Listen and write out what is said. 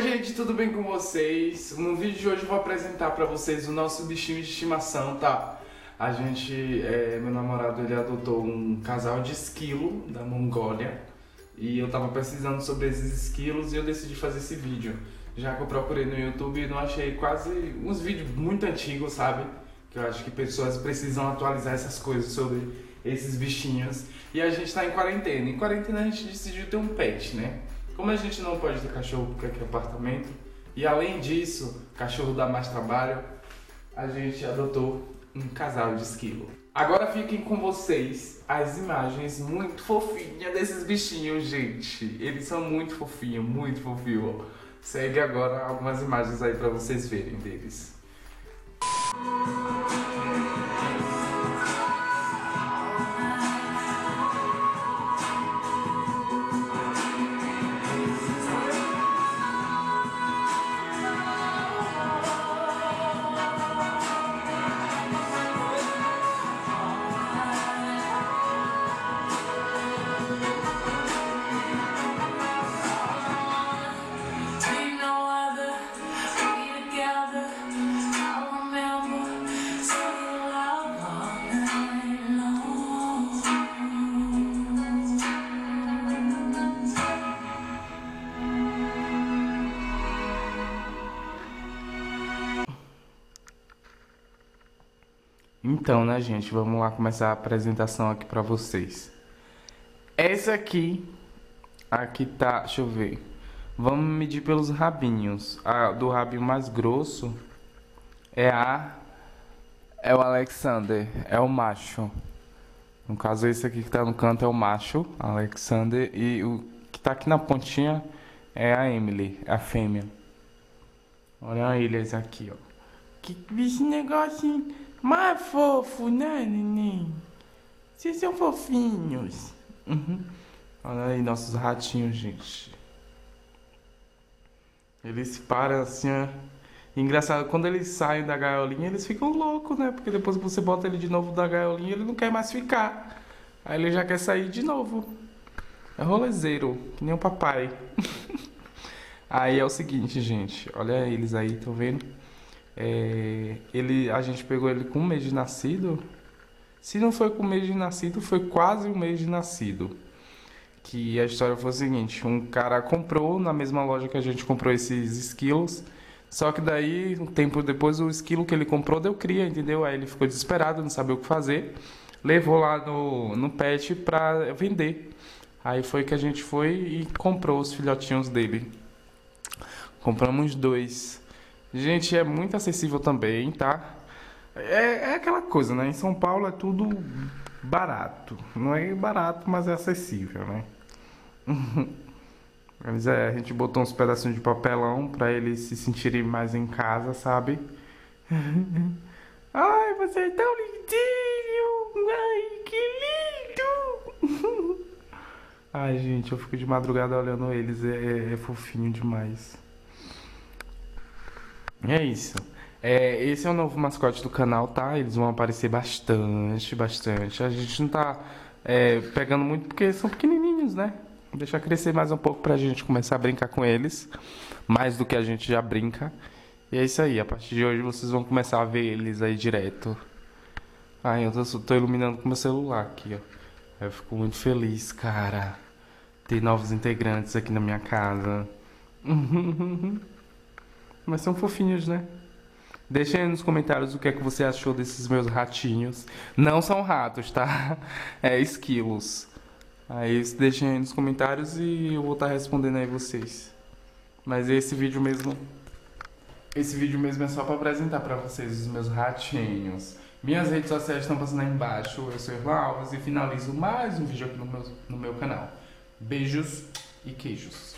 gente, tudo bem com vocês? No vídeo de hoje eu vou apresentar pra vocês o nosso bichinho de estimação, tá? A gente, é, meu namorado, ele adotou um casal de esquilo da Mongólia e eu tava pesquisando sobre esses esquilos e eu decidi fazer esse vídeo. Já que eu procurei no YouTube e não achei quase uns vídeos muito antigos, sabe? Que eu acho que pessoas precisam atualizar essas coisas sobre esses bichinhos. E a gente tá em quarentena. Em quarentena a gente decidiu ter um pet, né? Como a gente não pode ter cachorro porque aqui é apartamento, e além disso, cachorro dá mais trabalho, a gente adotou um casal de esquilo. Agora fiquem com vocês as imagens muito fofinhas desses bichinhos, gente. Eles são muito fofinhos, muito fofinhos. Segue agora algumas imagens aí pra vocês verem deles. Ain't Então, né, gente, vamos lá começar a apresentação aqui pra vocês. Essa aqui, aqui tá, deixa eu ver. Vamos medir pelos rabinhos. A do rabinho mais grosso é a é o Alexander, é o macho. No caso esse aqui que tá no canto é o macho, Alexander, e o que tá aqui na pontinha é a Emily, a fêmea. Olha eles aqui, ó. Que bicho negocinho mais fofo, né, neném? Vocês são fofinhos. Uhum. Olha aí nossos ratinhos, gente. Eles param assim, ó. Engraçado, quando eles saem da gaiolinha, eles ficam loucos, né? Porque depois que você bota ele de novo da gaiolinha, ele não quer mais ficar. Aí ele já quer sair de novo. É rolezeiro, que nem o papai. aí é o seguinte, gente. Olha eles aí, estão vendo? É, ele, a gente pegou ele com um mês de nascido. Se não foi com um mês de nascido, foi quase um mês de nascido. Que a história foi o seguinte: um cara comprou na mesma loja que a gente comprou esses esquilos. Só que daí, um tempo depois, o esquilo que ele comprou deu cria, entendeu? Aí ele ficou desesperado, não sabia o que fazer. Levou lá no, no pet pra vender. Aí foi que a gente foi e comprou os filhotinhos dele. Compramos dois. Gente, é muito acessível também, tá? É, é aquela coisa, né? Em São Paulo é tudo barato. Não é barato, mas é acessível, né? Mas é, a gente botou uns pedacinhos de papelão pra eles se sentirem mais em casa, sabe? Ai, você é tão lindinho! Ai, que lindo! Ai, gente, eu fico de madrugada olhando eles, é, é- é fofinho demais. É isso. É, esse é o novo mascote do canal, tá? Eles vão aparecer bastante, bastante. A gente não tá é, pegando muito porque são pequenininhos, né? Deixar crescer mais um pouco pra gente começar a brincar com eles. Mais do que a gente já brinca. E é isso aí. A partir de hoje vocês vão começar a ver eles aí direto. Ai, eu tô, tô iluminando com meu celular aqui, ó. Eu fico muito feliz, cara. Ter novos integrantes aqui na minha casa. Mas são fofinhos, né? Deixem aí nos comentários o que é que você achou desses meus ratinhos. Não são ratos, tá? É esquilos. Aí deixem aí nos comentários e eu vou estar respondendo aí vocês. Mas esse vídeo mesmo. Esse vídeo mesmo é só pra apresentar pra vocês os meus ratinhos. Minhas redes sociais estão passando aí embaixo. Eu sou Erlan Alves e finalizo mais um vídeo aqui no meu, no meu canal. Beijos e queijos.